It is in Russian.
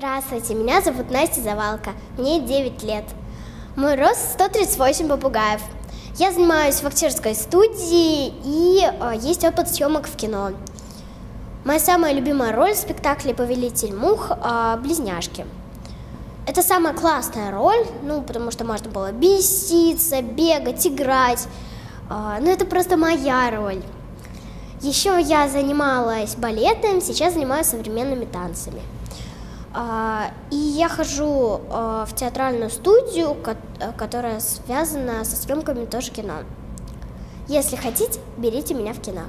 Здравствуйте, меня зовут Настя Завалка, мне 9 лет. Мой рост 138 попугаев. Я занимаюсь в актерской студии и э, есть опыт съемок в кино. Моя самая любимая роль в спектакле «Повелитель мух» э, «Близняшки». Это самая классная роль, ну, потому что можно было беситься, бегать, играть. Э, ну, это просто моя роль. Еще я занималась балетом, сейчас занимаюсь современными танцами. А, и я хожу а, в театральную студию, которая связана со съемками тоже кино. Если хотите, берите меня в кино.